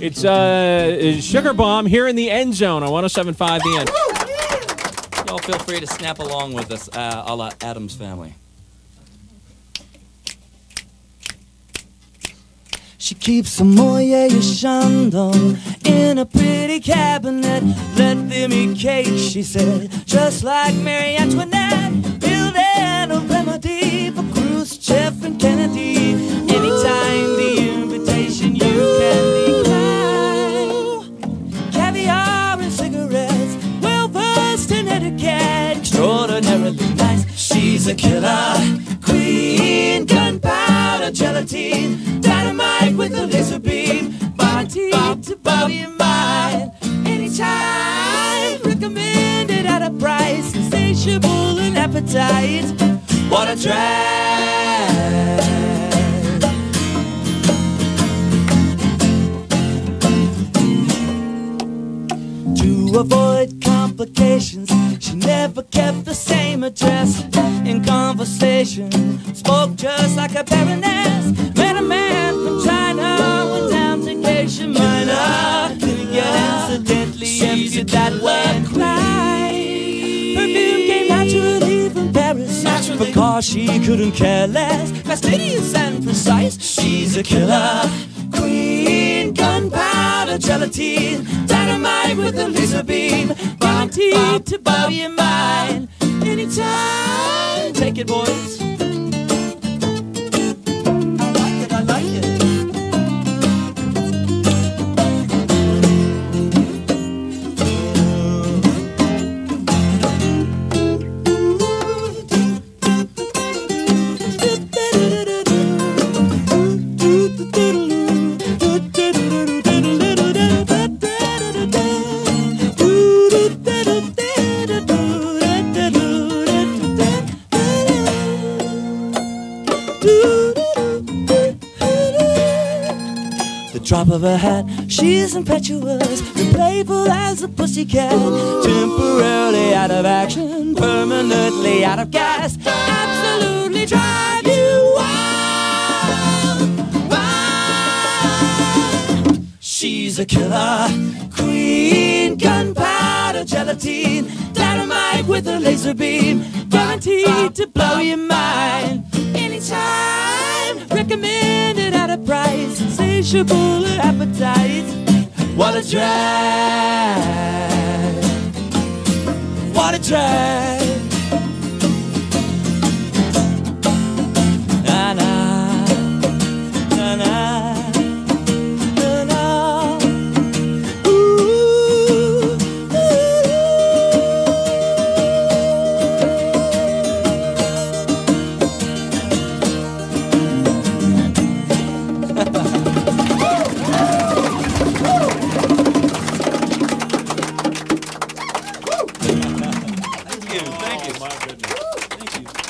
It's uh, Sugarbomb here in the end zone on 1075 The End. Y'all feel free to snap along with us, uh, a la Addams Family. She keeps a Moët et Chandon in a pretty cabinet. Let them eat cake, she said, just like Marie Antoinette. She's a killer queen, gunpowder gelatine, dynamite with a laser beam, body to blow your mind. Anytime, recommended at a price, insatiable in appetite. What a drag! To avoid complications, never kept the same address. In conversation, spoke just like a baroness. Met a man from China, went down to Geisha Minah. Didn't get incidentally emptied that wet cry. Perfume came naturally from Paris. Naturally. Because she couldn't care less. Fastidious and precise. She's a killer. Queen, gunpowder, gelatine, dynamite with a laser beam, guaranteed to blow your mind. Take it, boys. Drop of a hat, she's impetuous and playful as a pussycat. Temporarily out of action, permanently out of gas. Absolutely drive you wild. wild. She's a killer queen, gunpowder, gelatine, dynamite with a laser beam, guaranteed to blow your mind. Insatiable appetite. What a drag! What a drag!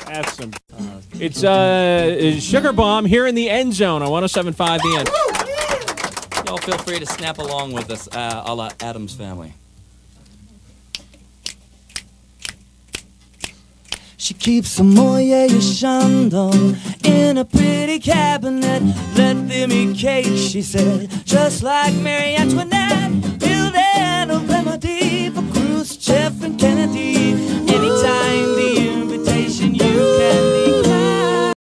That's some. It's uh, Sugarbomb here in the end zone on 1075 The End. Y'all feel free to snap along with us, uh, a la Addams Family. She keeps a Moët et Chandon in a pretty cabinet. Let them eat cake, she said, just like Marie Antoinette.